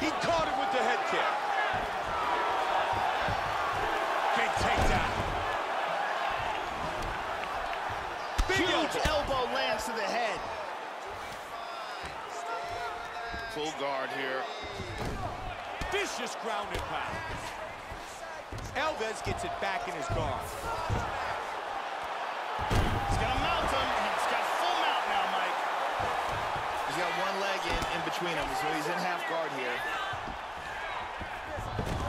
He caught him with the head kick. Big takedown. Big Huge elbow. elbow lands to the head. Full guard here. Vicious ground and pound. Alves gets it back in his guard. Between them, so he's in half guard here.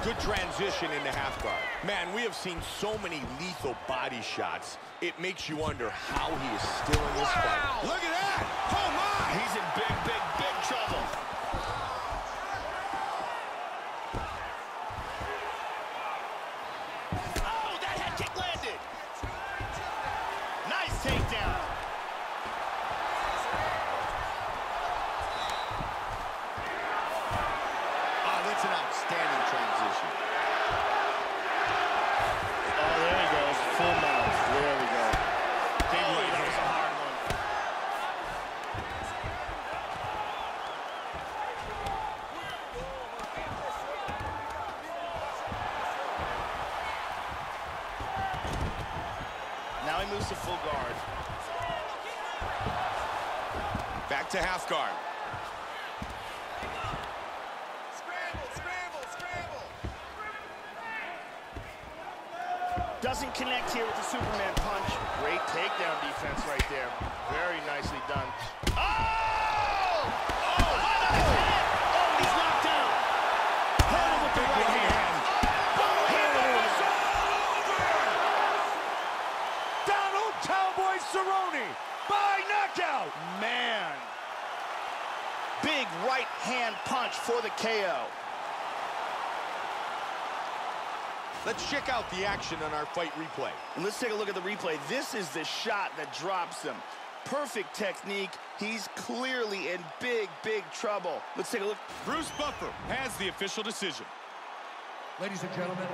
Good transition into half guard. Man, we have seen so many lethal body shots. It makes you wonder how he is still in this fight. Look at that! Oh my! He's in Now he moves to full guard. Back to half guard. Doesn't connect here with the Superman punch. Great takedown defense right there. Cerrone by knockout. Man. Big right hand punch for the KO. Let's check out the action on our fight replay. And let's take a look at the replay. This is the shot that drops him. Perfect technique. He's clearly in big, big trouble. Let's take a look. Bruce Buffer has the official decision. Ladies and gentlemen,